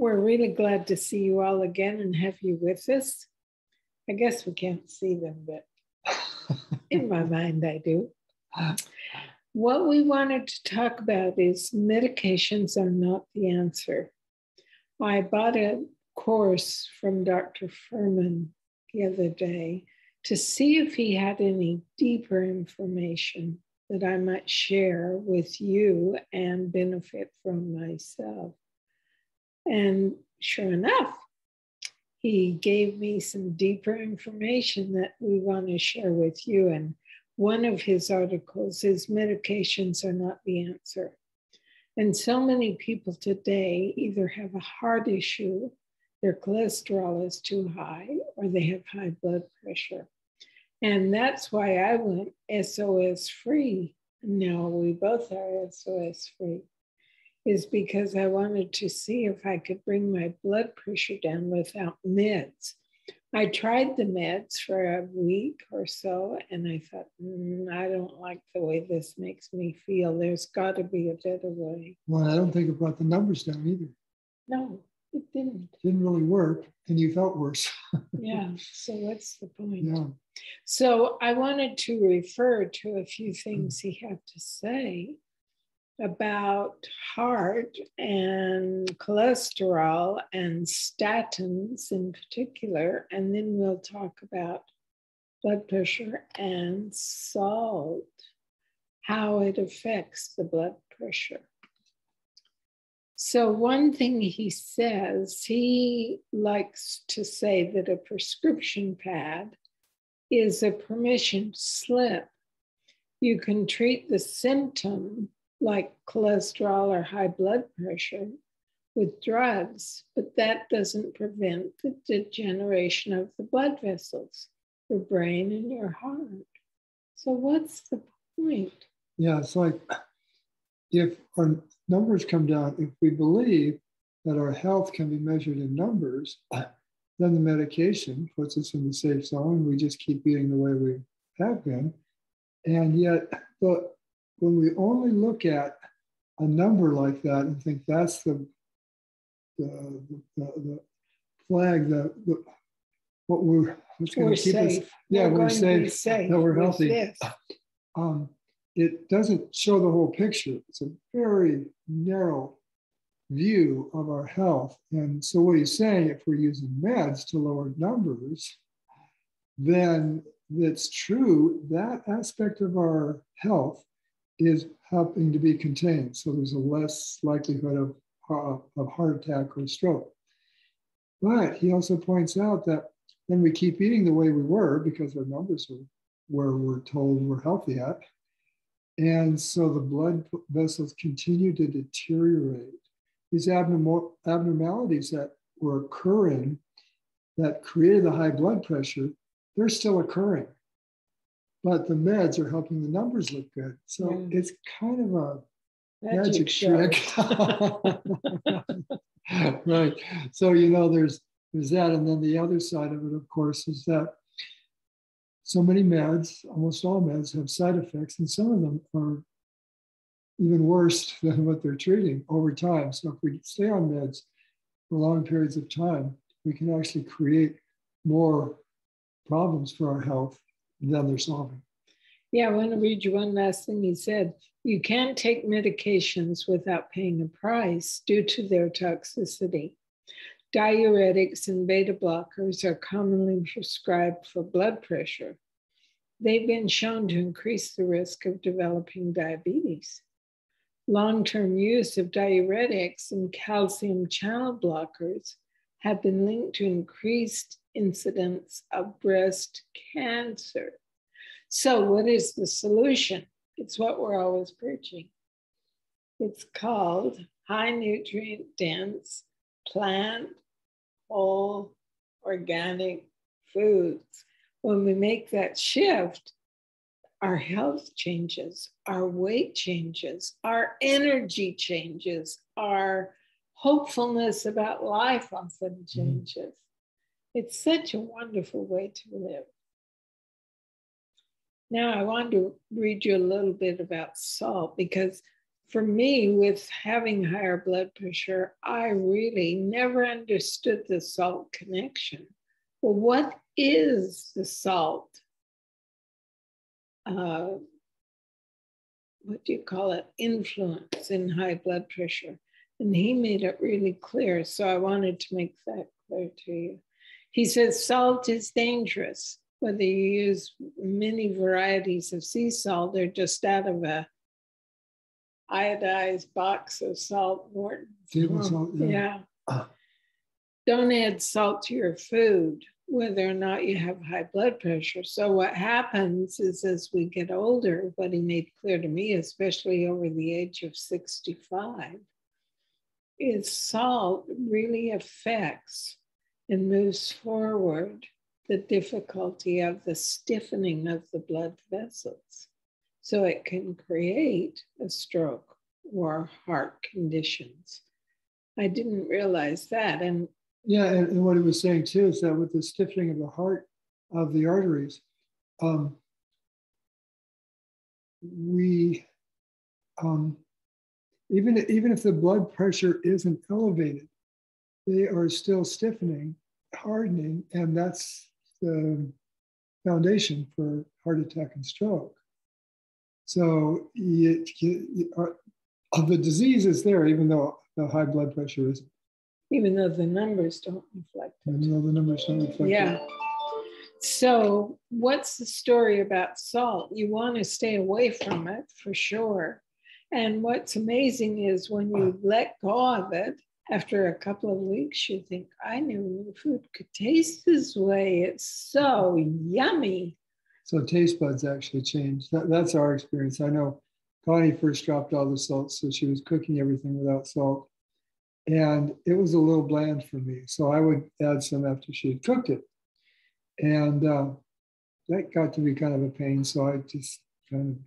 We're really glad to see you all again and have you with us. I guess we can't see them, but in my mind, I do. What we wanted to talk about is medications are not the answer. I bought a course from Dr. Fuhrman the other day to see if he had any deeper information that I might share with you and benefit from myself. And sure enough, he gave me some deeper information that we want to share with you. And one of his articles is Medications Are Not the Answer. And so many people today either have a heart issue, their cholesterol is too high, or they have high blood pressure. And that's why I went SOS free. Now we both are SOS free is because I wanted to see if I could bring my blood pressure down without meds. I tried the meds for a week or so, and I thought, mm, I don't like the way this makes me feel. There's got to be a better way. Well, I don't think it brought the numbers down either. No, it didn't. It didn't really work, and you felt worse. yeah. So what's the point? Yeah. So I wanted to refer to a few things he had to say about heart and cholesterol and statins in particular, and then we'll talk about blood pressure and salt, how it affects the blood pressure. So, one thing he says, he likes to say that a prescription pad is a permission slip. You can treat the symptom like cholesterol or high blood pressure with drugs, but that doesn't prevent the degeneration of the blood vessels, your brain and your heart. So, what's the point? Yeah, it's like if our numbers come down, if we believe that our health can be measured in numbers, then the medication puts us in the safe zone. We just keep eating the way we have been. And yet, the when we only look at a number like that and think that's the the, the, the flag that what we're what's going to keep safe. us yeah we're, we're safe, safe, that we're healthy. um, it doesn't show the whole picture. It's a very narrow view of our health. And so what he's saying if we're using meds to lower numbers then it's true that aspect of our health is helping to be contained. So there's a less likelihood of, uh, of heart attack or stroke. But he also points out that when we keep eating the way we were, because our numbers are where we're told we're healthy at, and so the blood vessels continue to deteriorate. These abnormal, abnormalities that were occurring that created the high blood pressure, they're still occurring but the meds are helping the numbers look good. So yeah. it's kind of a magic, magic trick. right. So you know there's there's that. And then the other side of it, of course, is that so many meds, almost all meds, have side effects, and some of them are even worse than what they're treating over time. So if we stay on meds for long periods of time, we can actually create more problems for our health than they're solving. Yeah, I want to read you one last thing he said. You can't take medications without paying a price due to their toxicity. Diuretics and beta blockers are commonly prescribed for blood pressure. They've been shown to increase the risk of developing diabetes. Long term use of diuretics and calcium channel blockers have been linked to increased incidence of breast cancer. So, what is the solution? It's what we're always preaching. It's called high nutrient dense plant, whole, organic foods. When we make that shift, our health changes, our weight changes, our energy changes, our hopefulness about life often mm-hmm. changes. It's such a wonderful way to live. Now, I want to read you a little bit about salt because for me, with having higher blood pressure, I really never understood the salt connection. Well, what is the salt? Uh, what do you call it? Influence in high blood pressure. And he made it really clear. So I wanted to make that clear to you. He says salt is dangerous, whether you use many varieties of sea salt or just out of a iodized box of salt, Morton. Table salt, yeah. Yeah. Ah. Don't add salt to your food, whether or not you have high blood pressure. So, what happens is as we get older, what he made clear to me, especially over the age of 65, is salt really affects and moves forward the difficulty of the stiffening of the blood vessels. So it can create a stroke or heart conditions. I didn't realize that. And yeah, and, and what he was saying too is that with the stiffening of the heart, of the arteries, um, we, um, even, even if the blood pressure isn't elevated, they are still stiffening, hardening, and that's the foundation for heart attack and stroke. So you, you, you are, uh, the disease is there, even though the high blood pressure isn't. Even though the numbers don't reflect it. Even though the numbers don't reflect yeah. it. So, what's the story about salt? You want to stay away from it for sure. And what's amazing is when you uh. let go of it, after a couple of weeks, you think, I knew food could taste this way. It's so yummy. So taste buds actually change. That, that's our experience. I know Connie first dropped all the salt, so she was cooking everything without salt. And it was a little bland for me. So I would add some after she had cooked it. And uh, that got to be kind of a pain. So I just kind of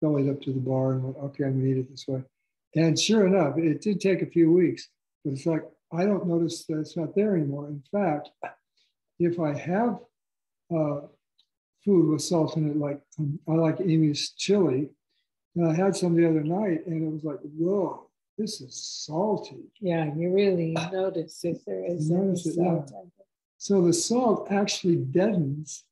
bellied up to the bar and went, okay, I'm gonna eat it this way. And sure enough, it did take a few weeks, but it's like, I don't notice that it's not there anymore. In fact, if I have uh, food with salt in it, like um, I like Amy's chili, and I had some the other night and it was like, whoa, this is salty. Yeah, you really notice if there is any salt. Yeah. So the salt actually deadens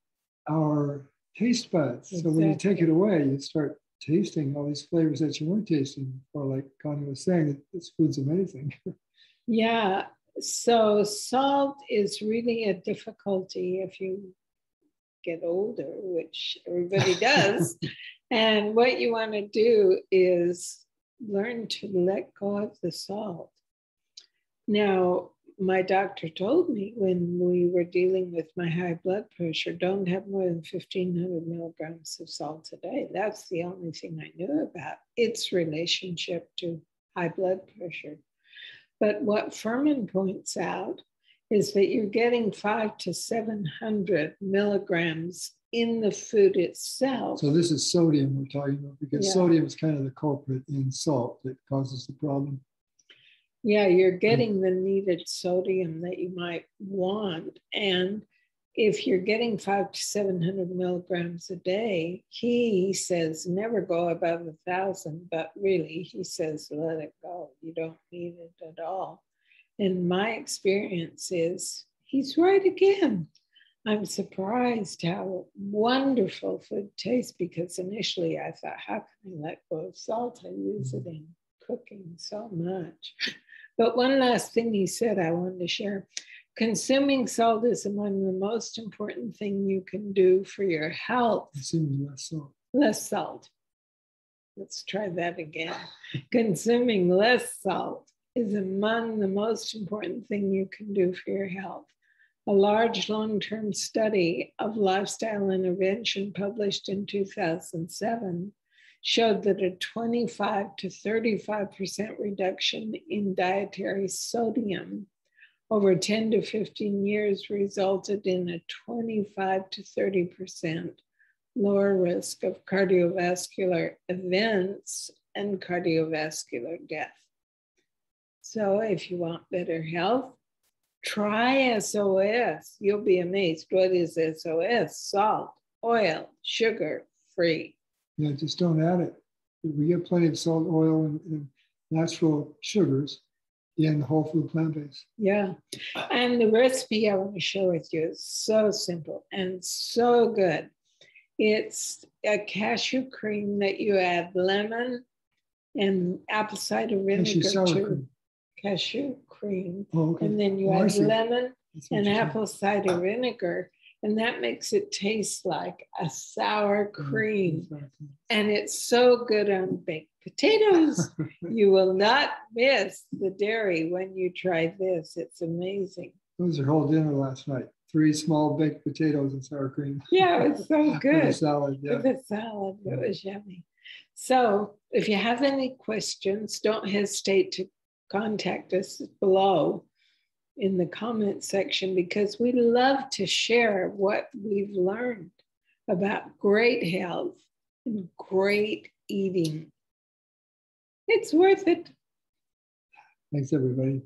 our taste buds. Exactly. So when you take it away, you start tasting all these flavors that you weren't tasting before. Like Connie was saying, this food's amazing. yeah. So salt is really a difficulty if you get older, which everybody does. and what you want to do is learn to let go of the salt. Now, my doctor told me when we were dealing with my high blood pressure, don't have more than 1500 milligrams of salt a day. That's the only thing I knew about its relationship to high blood pressure. But what Fuhrman points out is that you're getting five to 700 milligrams in the food itself. So this is sodium we're talking about because yeah. sodium is kind of the culprit in salt that causes the problem. Yeah, you're getting hmm. the needed sodium that you might want. And if you're getting five to 700 milligrams a day, he says never go above a thousand, but really he says let it go. You don't need it at all. And my experience is he's right again. I'm surprised how wonderful food tastes because initially I thought, how can I let go of salt? I use it in cooking so much. But one last thing he said I wanted to share. Consuming salt is among the most important thing you can do for your health. Consuming less salt. Less salt. Let's try that again. Consuming less salt is among the most important thing you can do for your health. A large long term study of lifestyle intervention published in 2007 showed that a 25 to 35% reduction in dietary sodium over 10 to 15 years resulted in a 25 to 30% lower risk of cardiovascular events and cardiovascular death. So if you want better health, try SOS. You'll be amazed. What is SOS? Salt, oil, sugar free. Yeah, just don't add it. we get plenty of salt, oil, and, and natural sugars in the whole food plant based. Yeah. And the recipe I want to share with you is so simple and so good. It's a cashew cream that you add lemon and apple cider vinegar Cashew to cream. cashew cream. Oh, okay. And then you Oh, add lemon and apple cider vinegar. And that makes it taste like a sour Mm, cream. exactly. And it's so good on baked potatoes. you will not miss the dairy when you try this. It's amazing. That was your whole dinner last night. Three small baked potatoes and sour cream. Yeah, it's so With a good. salad. Yeah. With a salad, it was yummy. So, if you have any questions, don't hesitate to contact us below in the comment section because we love to share what we've learned about great health and great eating. It's worth it. Thanks, everybody.